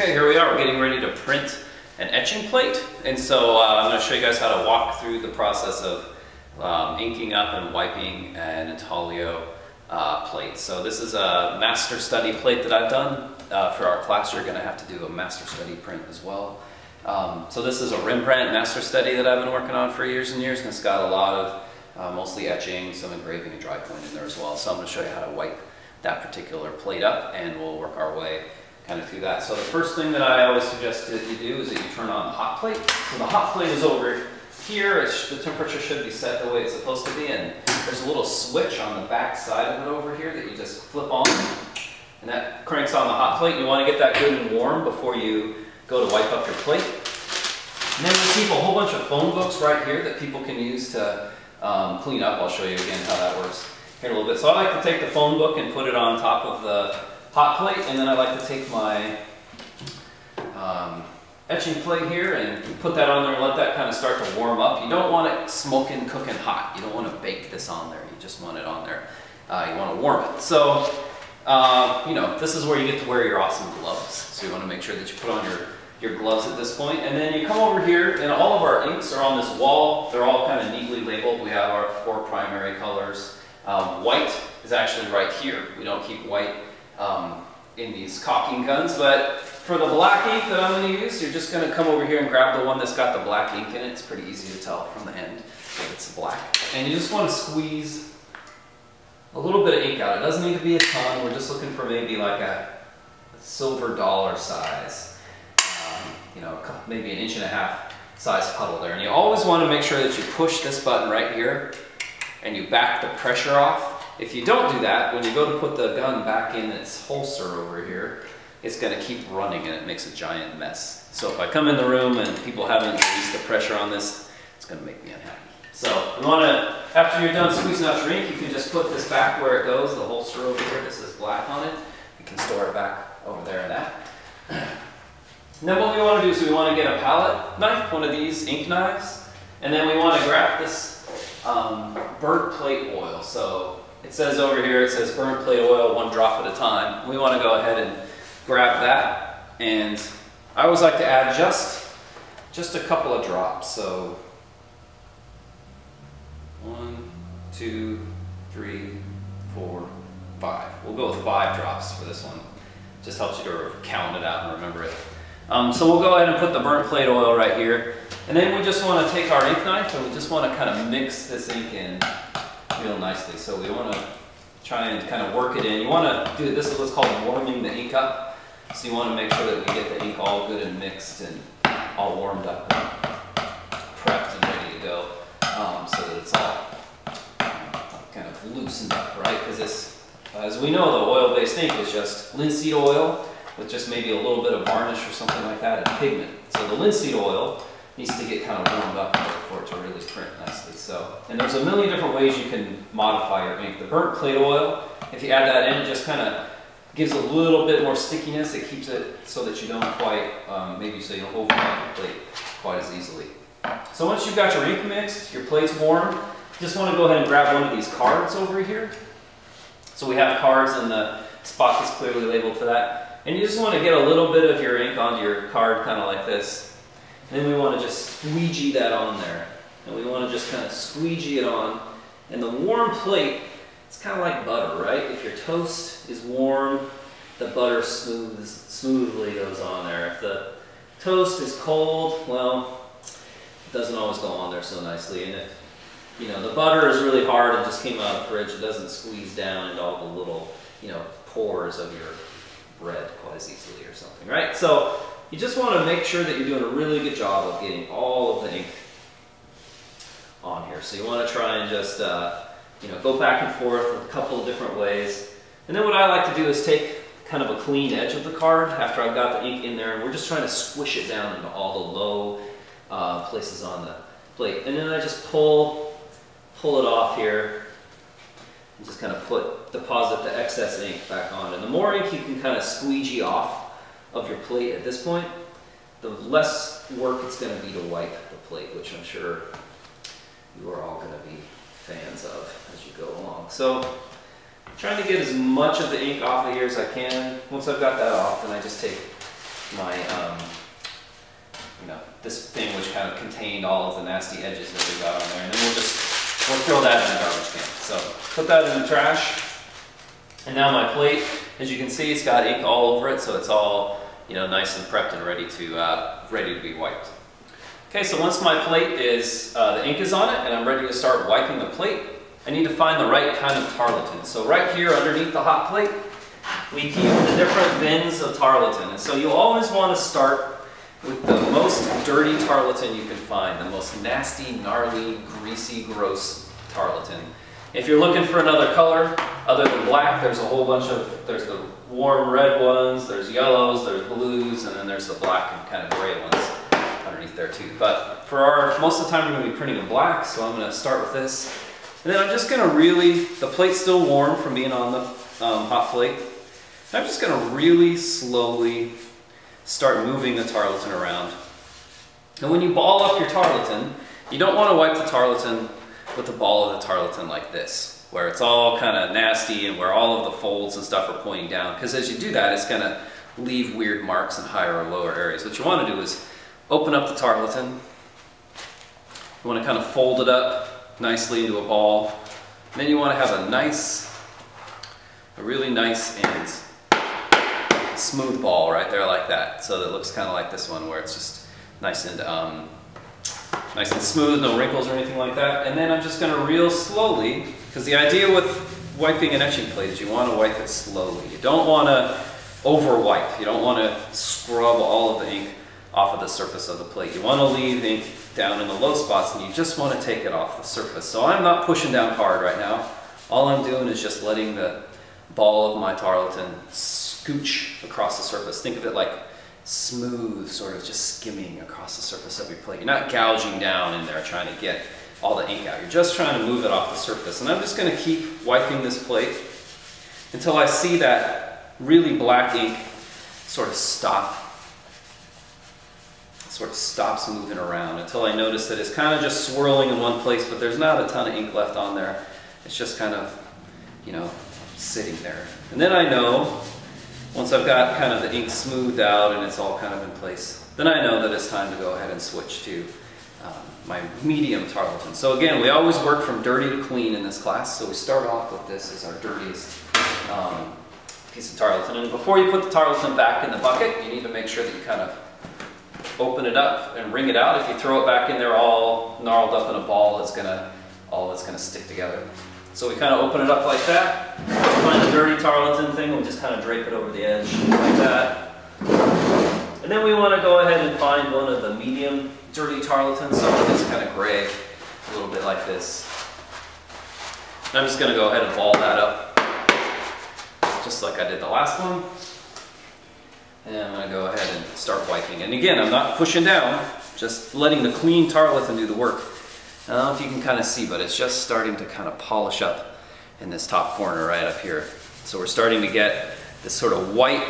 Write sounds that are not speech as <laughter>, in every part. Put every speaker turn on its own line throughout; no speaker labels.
Okay, here we are. We're getting ready to print an etching plate. And so uh, I'm going to show you guys how to walk through the process of um, inking up and wiping an intaglio uh, plate. So this is a master study plate that I've done. Uh, for our class, you're going to have to do a master study print as well. Um, so this is a Rembrandt master study that I've been working on for years and years, and it's got a lot of uh, mostly etching, some engraving and dry point in there as well. So I'm going to show you how to wipe that particular plate up, and we'll work our way kind of through that. So the first thing that I always suggest that you do is that you turn on the hot plate. So the hot plate is over here. the temperature should be set the way it's supposed to be, and there's a little switch on the back side of it over here that you just flip on, and that cranks on the hot plate. You want to get that good and warm before you go to wipe up your plate. And then we keep a whole bunch of phone books right here that people can use to um, clean up. I'll show you again how that works here in a little bit. So I like to take the phone book and put it on top of the hot plate, and then I like to take my um, etching plate here and put that on there and let that kind of start to warm up. You don't want it smoking, cooking hot. You don't want to bake this on there. You just want it on there. Uh, you want to warm it. So, uh, you know, this is where you get to wear your awesome gloves. So you want to make sure that you put on your, your gloves at this point. And then you come over here, and all of our inks are on this wall. They're all kind of neatly labeled. We have our four primary colors. Um, white is actually right here. We don't keep white um, in these caulking guns. But for the black ink that I'm going to use, you're just going to come over here and grab the one that's got the black ink in it. It's pretty easy to tell from the end that it's black. And you just want to squeeze a little bit of ink out. It doesn't need to be a ton. We're just looking for maybe like a silver dollar size. Um, you know, maybe an inch and a half size puddle there. And you always want to make sure that you push this button right here and you back the pressure off if you don't do that, when you go to put the gun back in its holster over here, it's going to keep running and it makes a giant mess. So if I come in the room and people haven't released the pressure on this, it's going to make me unhappy. So we want to, after you're done squeezing out your ink, you can just put this back where it goes, the holster over here, this is black on it. You can store it back over there in that. And then what we want to do is we want to get a palette knife, one of these ink knives, and then we want to grab this um, burnt plate oil. So it says over here, it says burnt plate oil, one drop at a time. We want to go ahead and grab that. And I always like to add just, just a couple of drops. So one, two, three, four, five. We'll go with five drops for this one. Just helps you to count it out and remember it. Um, so we'll go ahead and put the burnt plate oil right here. And then we just want to take our ink knife and we just want to kind of mix this ink in real nicely. So we want to try and kind of work it in. You want to do this is what's called warming the ink up. So you want to make sure that we get the ink all good and mixed and all warmed up and prepped and ready to go um, so that it's all kind of loosened up, right? Because this, as we know, the oil-based ink is just linseed oil with just maybe a little bit of varnish or something like that and pigment. So the linseed oil needs to get kind of warmed up for it to really print nicely. So, and there's a million different ways you can modify your ink. The burnt plate oil, if you add that in, it just kind of gives a little bit more stickiness. It keeps it so that you don't quite, um, maybe so you don't overlap the plate quite as easily. So once you've got your ink mixed, your plate's warm, just want to go ahead and grab one of these cards over here. So we have cards and the spot is clearly labeled for that. And you just want to get a little bit of your ink onto your card kind of like this. And then we want to just squeegee that on there. And we want to just kind of squeegee it on. And the warm plate, it's kind of like butter, right? If your toast is warm, the butter smooths, smoothly goes on there. If the toast is cold, well, it doesn't always go on there so nicely. And if, you know, the butter is really hard and just came out of the fridge, it doesn't squeeze down into all the little, you know, pores of your bread quite as easily or something, right? So you just want to make sure that you're doing a really good job of getting all of the ink on here. So you want to try and just, uh, you know, go back and forth a couple of different ways. And then what I like to do is take kind of a clean edge of the card after I've got the ink in there and we're just trying to squish it down into all the low uh, places on the plate. And then I just pull, pull it off here and just kind of put, deposit the excess ink back on. And the more ink you can kind of squeegee off of your plate at this point, the less work it's going to be to wipe the plate, which I'm sure you are all going to be fans of as you go along. So I'm trying to get as much of the ink off of here as I can. Once I've got that off, then I just take my, um, you know, this thing which kind of contained all of the nasty edges that we got on there. And then we'll just, we'll throw that in the garbage can. So put that in the trash. And now my plate, as you can see, it's got ink all over it, so it's all, you know, nice and prepped and ready to, uh, ready to be wiped. Okay, so once my plate is, uh, the ink is on it and I'm ready to start wiping the plate, I need to find the right kind of tarlatan. So right here underneath the hot plate, we keep the different bins of tarlatan. And so you always want to start with the most dirty tarlatan you can find, the most nasty, gnarly, greasy, gross tarlatan. If you're looking for another color other than black, there's a whole bunch of, there's the warm red ones, there's yellows, there's blues, and then there's the black and kind of gray ones underneath there too. But for our, most of the time we're going to be printing in black, so I'm going to start with this. And then I'm just going to really, the plate's still warm from being on the um, hot plate. I'm just going to really slowly start moving the tarlatan around. And when you ball up your tarlatan, you don't want to wipe the tarlatan with the ball of the tarlatan like this, where it's all kind of nasty and where all of the folds and stuff are pointing down. Because as you do that, it's going to leave weird marks in higher or lower areas. What you want to do is open up the tarlatan. You want to kind of fold it up nicely into a ball. And then you want to have a nice, a really nice and smooth ball right there like that. So that it looks kind of like this one where it's just nice and um, nice and smooth, no wrinkles or anything like that. And then I'm just going to real slowly, because the idea with wiping an etching plate is you want to wipe it slowly. You don't want to over wipe. You don't want to scrub all of the ink off of the surface of the plate. You want to leave ink down in the low spots and you just want to take it off the surface. So I'm not pushing down hard right now. All I'm doing is just letting the ball of my tarlatan scooch across the surface. Think of it like smooth, sort of just skimming across the surface of your plate. You're not gouging down in there trying to get all the ink out. You're just trying to move it off the surface. And I'm just going to keep wiping this plate until I see that really black ink sort of stop sort of stops moving around until I notice that it's kind of just swirling in one place, but there's not a ton of ink left on there. It's just kind of, you know, sitting there. And then I know, once I've got kind of the ink smoothed out and it's all kind of in place, then I know that it's time to go ahead and switch to um, my medium tarlatan. So again, we always work from dirty to clean in this class. So we start off with this as our dirtiest um, piece of tarlatan. And before you put the tarlatan back in the bucket, you need to make sure that you kind of open it up and wring it out. If you throw it back in there all gnarled up in a ball, it's gonna, all it's gonna stick together. So we kind of open it up like that. Find the dirty tarlatan thing, we'll just kind of drape it over the edge like that. And then we want to go ahead and find one of the medium dirty tarlatans, something that's kind of gray, a little bit like this. I'm just going to go ahead and ball that up, just like I did the last one. And I'm going to go ahead and start wiping. And again, I'm not pushing down, just letting the clean tarlatan do the work. I don't know if you can kind of see, but it's just starting to kind of polish up in this top corner right up here. So we're starting to get this sort of white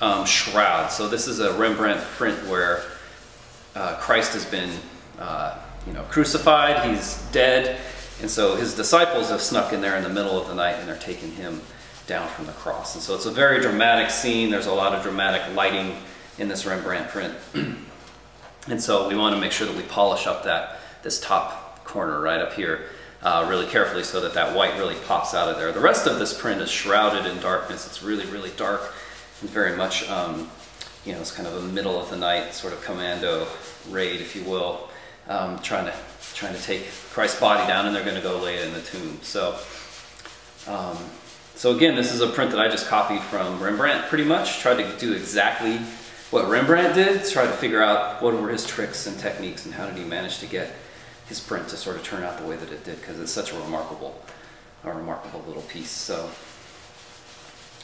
um, shroud. So this is a Rembrandt print where uh, Christ has been, uh, you know, crucified. He's dead, and so his disciples have snuck in there in the middle of the night, and they're taking him down from the cross. And so it's a very dramatic scene. There's a lot of dramatic lighting in this Rembrandt print. <clears throat> and so we want to make sure that we polish up that this top corner right up here uh, really carefully so that that white really pops out of there. The rest of this print is shrouded in darkness. It's really, really dark and very much, um, you know, it's kind of a middle of the night sort of commando raid, if you will, um, trying to trying to take Christ's body down and they're going to go lay it in the tomb. So um, so again, this is a print that I just copied from Rembrandt pretty much. Tried to do exactly what Rembrandt did, try to figure out what were his tricks and techniques and how did he manage to get his print to sort of turn out the way that it did because it's such a remarkable, a remarkable little piece. So,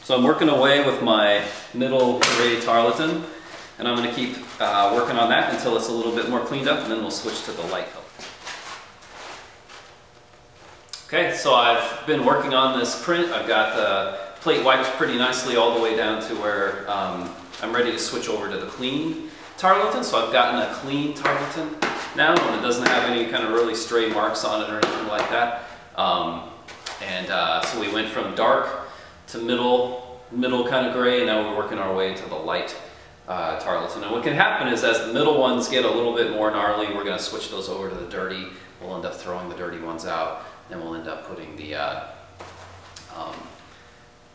so I'm working away with my middle gray tarlatan and I'm going to keep uh, working on that until it's a little bit more cleaned up and then we'll switch to the light color. Okay, so I've been working on this print. I've got the plate wiped pretty nicely all the way down to where um, I'm ready to switch over to the clean tarlatan. So I've gotten a clean tarlatan now and it doesn't have any kind of really stray marks on it or anything like that. Um, and uh, so we went from dark to middle, middle kind of gray, and now we're working our way to the light uh, tarlatan. And what can happen is as the middle ones get a little bit more gnarly, we're gonna switch those over to the dirty. We'll end up throwing the dirty ones out, and we'll end up putting the, uh, um,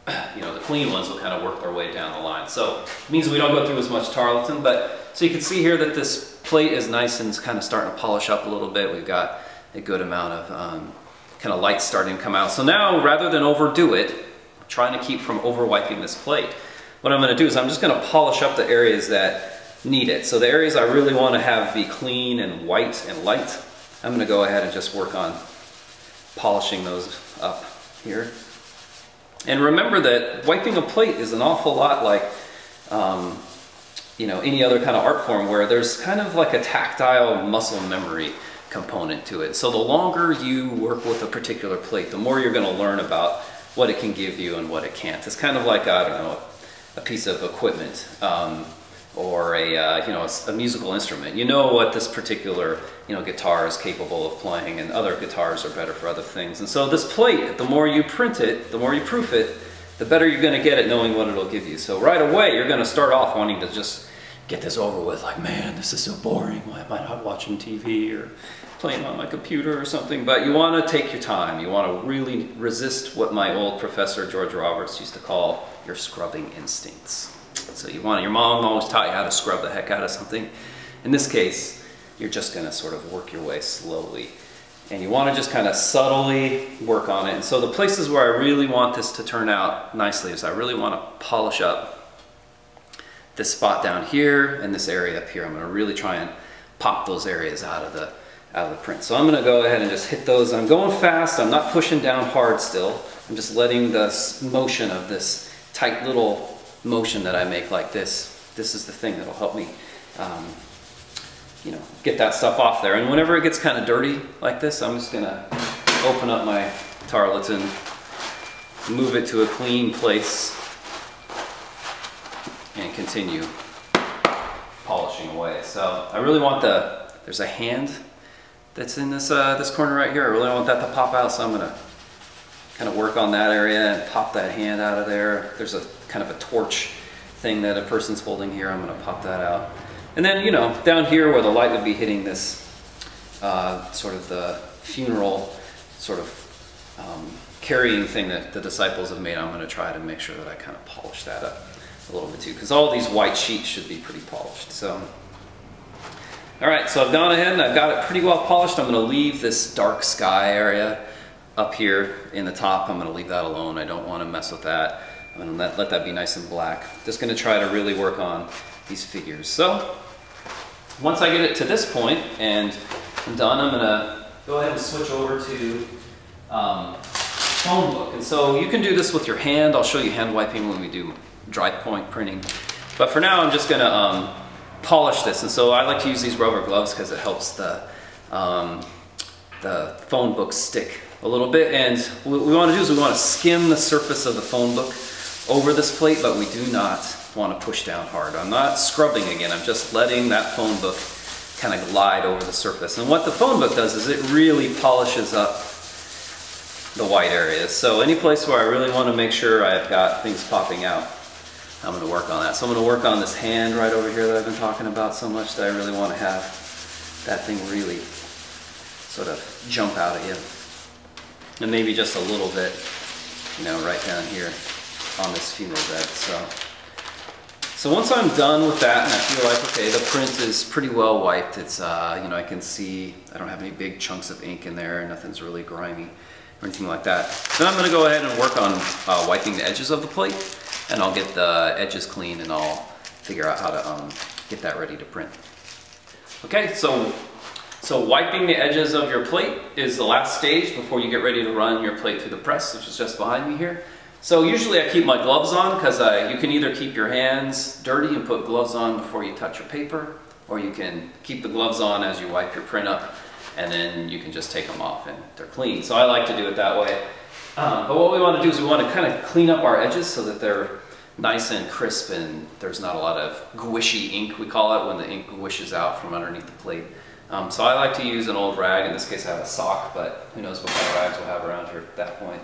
<clears throat> you know, the clean ones will kind of work their way down the line. So it means we don't go through as much tarlatan, but so you can see here that this plate is nice and it's kind of starting to polish up a little bit. We've got a good amount of um, kind of light starting to come out. So now rather than overdo it, trying to keep from over wiping this plate. What I'm gonna do is I'm just gonna polish up the areas that need it. So the areas I really wanna have be clean and white and light, I'm gonna go ahead and just work on polishing those up here. And remember that wiping a plate is an awful lot like, um, you know, any other kind of art form where there's kind of like a tactile muscle memory component to it. So the longer you work with a particular plate, the more you're going to learn about what it can give you and what it can't. It's kind of like, I don't know, a piece of equipment. Um, or a uh, you know a, a, musical instrument. You know what this particular you know guitar is capable of playing, and other guitars are better for other things. And so this plate, the more you print it, the more you proof it, the better you're going to get at knowing what it'll give you. So right away, you're going to start off wanting to just get this over with. Like, man, this is so boring. Why am I not watching TV or playing on my computer or something? But you want to take your time. You want to really resist what my old professor George Roberts used to call your scrubbing instincts. So you want, your mom always taught you how to scrub the heck out of something. In this case, you're just gonna sort of work your way slowly. And you wanna just kind of subtly work on it. And so the places where I really want this to turn out nicely is I really wanna polish up this spot down here and this area up here. I'm gonna really try and pop those areas out of the out of the print. So I'm gonna go ahead and just hit those. I'm going fast, I'm not pushing down hard still. I'm just letting the motion of this tight little motion that I make like this, this is the thing that'll help me, um, you know, get that stuff off there. And whenever it gets kind of dirty like this, I'm just gonna open up my tarlatan, move it to a clean place, and continue polishing away. So I really want the, there's a hand that's in this, uh, this corner right here. I really want that to pop out, so I'm gonna kind of work on that area and pop that hand out of there. There's a kind of a torch thing that a person's holding here. I'm gonna pop that out. And then, you know, down here where the light would be hitting this uh, sort of the funeral sort of um, carrying thing that the disciples have made, I'm gonna try to make sure that I kind of polish that up a little bit too, because all these white sheets should be pretty polished. So, all right, so I've gone ahead and I've got it pretty well polished. I'm gonna leave this dark sky area up here in the top, I'm gonna leave that alone. I don't wanna mess with that. I'm gonna let, let that be nice and black. Just gonna try to really work on these figures. So, once I get it to this point and I'm done, I'm gonna go ahead and switch over to um, phone book. And so you can do this with your hand. I'll show you hand wiping when we do dry point printing. But for now, I'm just gonna um, polish this. And so I like to use these rubber gloves because it helps the, um, the phone book stick a little bit. And what we want to do is we want to skim the surface of the phone book over this plate, but we do not want to push down hard. I'm not scrubbing again, I'm just letting that phone book kind of glide over the surface. And what the phone book does is it really polishes up the white areas. So any place where I really want to make sure I've got things popping out, I'm going to work on that. So I'm going to work on this hand right over here that I've been talking about so much that I really want to have that thing really sort of jump out at you and maybe just a little bit, you know, right down here on this funeral bed. So, so once I'm done with that and I feel like, okay, the print is pretty well wiped, it's, uh, you know, I can see, I don't have any big chunks of ink in there, nothing's really grimy or anything like that. Then I'm gonna go ahead and work on uh, wiping the edges of the plate and I'll get the edges clean and I'll figure out how to um, get that ready to print. Okay, so so wiping the edges of your plate is the last stage before you get ready to run your plate through the press, which is just behind me here. So usually I keep my gloves on because you can either keep your hands dirty and put gloves on before you touch your paper, or you can keep the gloves on as you wipe your print up, and then you can just take them off and they're clean. So I like to do it that way. Um, but what we want to do is we want to kind of clean up our edges so that they're nice and crisp and there's not a lot of gwishy ink, we call it, when the ink wishes out from underneath the plate. Um, so I like to use an old rag, in this case I have a sock, but who knows what kind of rags we'll have around here at that point.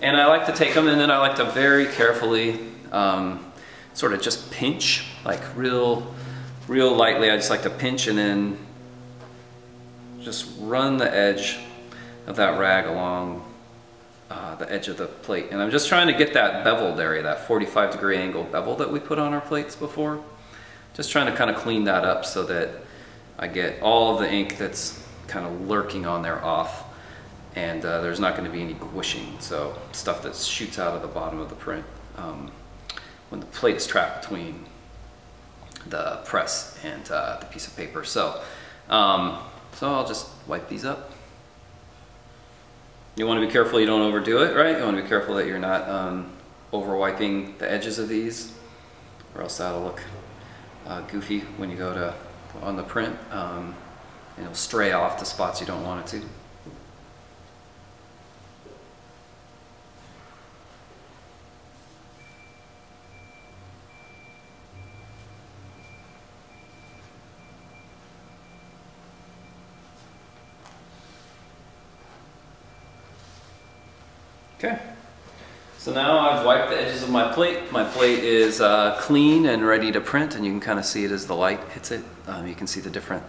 And I like to take them and then I like to very carefully um, sort of just pinch, like real, real lightly. I just like to pinch and then just run the edge of that rag along uh, the edge of the plate. And I'm just trying to get that beveled area, that 45 degree angle bevel that we put on our plates before. Just trying to kind of clean that up so that I get all of the ink that's kind of lurking on there off and uh, there's not going to be any guishing, so stuff that shoots out of the bottom of the print um, when the plate is trapped between the press and uh, the piece of paper. So, um, so I'll just wipe these up. You want to be careful you don't overdo it, right? You want to be careful that you're not um, over wiping the edges of these, or else that'll look uh, goofy when you go to on the print. Um, and it'll stray off the spots you don't want it to. Okay. So now I've wiped the edges of my plate. My plate is uh, clean and ready to print and you can kind of see it as the light hits it. Um, you can see the different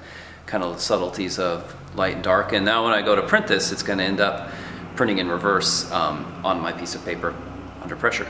kind of subtleties of light and dark. And now when I go to print this, it's going to end up printing in reverse um, on my piece of paper under pressure.